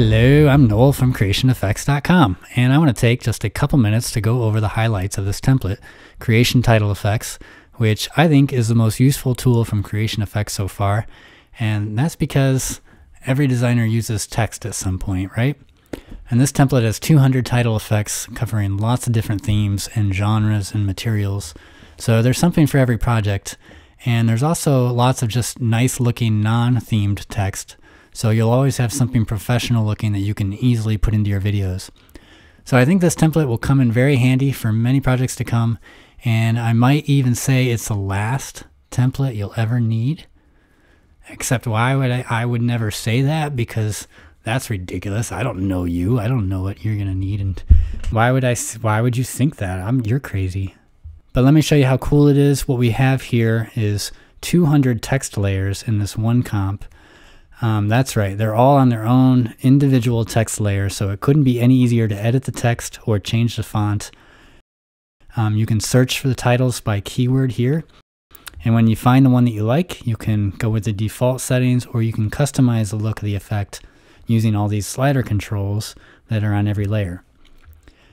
Hello, I'm Noel from CreationEffects.com, and I want to take just a couple minutes to go over the highlights of this template, Creation Title Effects, which I think is the most useful tool from Creation Effects so far, and that's because every designer uses text at some point, right? And this template has 200 title effects covering lots of different themes and genres and materials, so there's something for every project, and there's also lots of just nice looking non-themed text so you'll always have something professional looking that you can easily put into your videos. So I think this template will come in very handy for many projects to come. And I might even say it's the last template you'll ever need. Except why would I, I would never say that because that's ridiculous. I don't know you. I don't know what you're going to need. And why would I, why would you think that? I'm, you're crazy. But let me show you how cool it is. What we have here is 200 text layers in this one comp. Um, that's right. They're all on their own individual text layer, so it couldn't be any easier to edit the text or change the font. Um, you can search for the titles by keyword here. And when you find the one that you like, you can go with the default settings or you can customize the look of the effect using all these slider controls that are on every layer.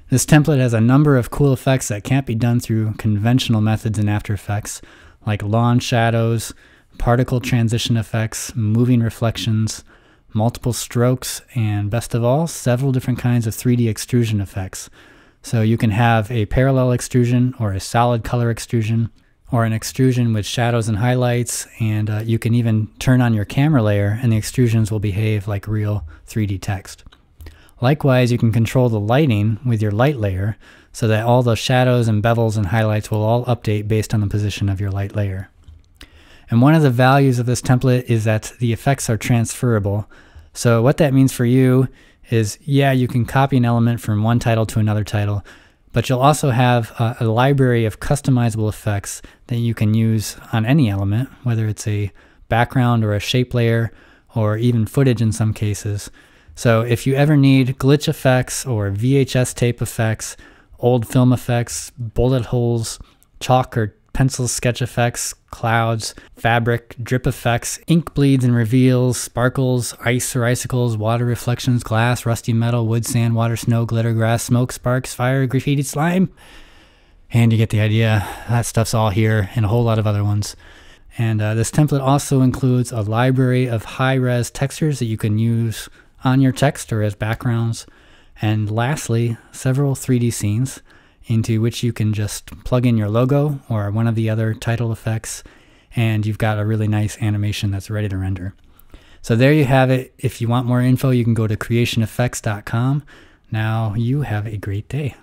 This template has a number of cool effects that can't be done through conventional methods in After Effects, like long shadows, particle transition effects, moving reflections, multiple strokes, and best of all, several different kinds of 3D extrusion effects. So you can have a parallel extrusion or a solid color extrusion or an extrusion with shadows and highlights and uh, you can even turn on your camera layer and the extrusions will behave like real 3D text. Likewise, you can control the lighting with your light layer so that all the shadows and bevels and highlights will all update based on the position of your light layer. And one of the values of this template is that the effects are transferable. So what that means for you is, yeah, you can copy an element from one title to another title, but you'll also have a, a library of customizable effects that you can use on any element, whether it's a background or a shape layer or even footage in some cases. So if you ever need glitch effects or VHS tape effects, old film effects, bullet holes, chalk or pencil sketch effects, clouds, fabric, drip effects, ink bleeds and reveals, sparkles, ice or icicles, water reflections, glass, rusty metal, wood, sand, water, snow, glitter, grass, smoke, sparks, fire, graffiti, slime. And you get the idea. That stuff's all here and a whole lot of other ones. And uh, this template also includes a library of high-res textures that you can use on your text or as backgrounds. And lastly, several 3D scenes into which you can just plug in your logo or one of the other title effects, and you've got a really nice animation that's ready to render. So there you have it. If you want more info, you can go to creationeffects.com. Now you have a great day.